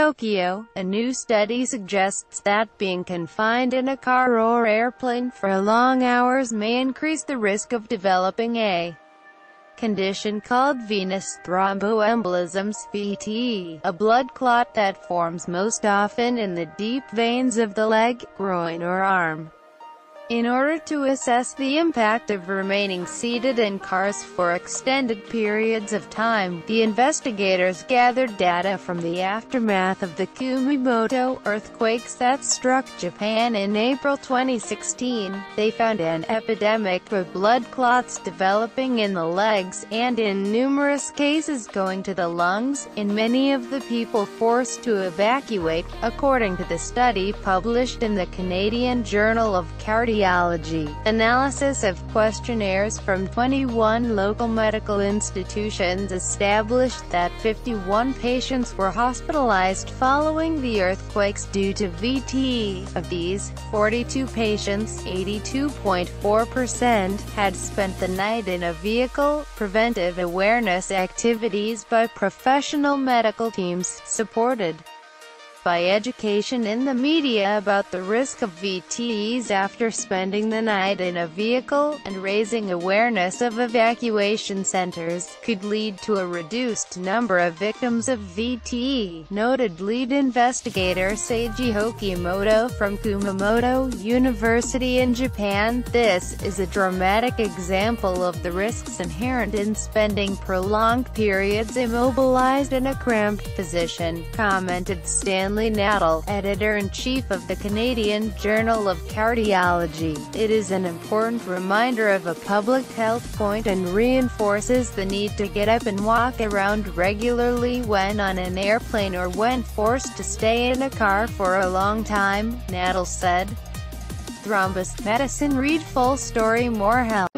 Tokyo, a new study suggests that being confined in a car or airplane for long hours may increase the risk of developing a condition called venous thromboembolisms VTE, a blood clot that forms most often in the deep veins of the leg, groin or arm. In order to assess the impact of remaining seated in cars for extended periods of time, the investigators gathered data from the aftermath of the Kumamoto earthquakes that struck Japan in April 2016. They found an epidemic of blood clots developing in the legs, and in numerous cases going to the lungs, in many of the people forced to evacuate, according to the study published in the Canadian Journal of Cardiology Analysis of questionnaires from 21 local medical institutions established that 51 patients were hospitalized following the earthquakes due to VTE. Of these, 42 patients, 82.4%, had spent the night in a vehicle. Preventive awareness activities by professional medical teams, supported by education in the media about the risk of VTEs after spending the night in a vehicle, and raising awareness of evacuation centers, could lead to a reduced number of victims of VTE, noted lead investigator Seiji Hokimoto from Kumamoto University in Japan. This is a dramatic example of the risks inherent in spending prolonged periods immobilized in a cramped position, commented Stanley Stanley Nattel, editor-in-chief of the Canadian Journal of Cardiology. It is an important reminder of a public health point and reinforces the need to get up and walk around regularly when on an airplane or when forced to stay in a car for a long time, Nattel said. Thrombus Medicine Read full story more help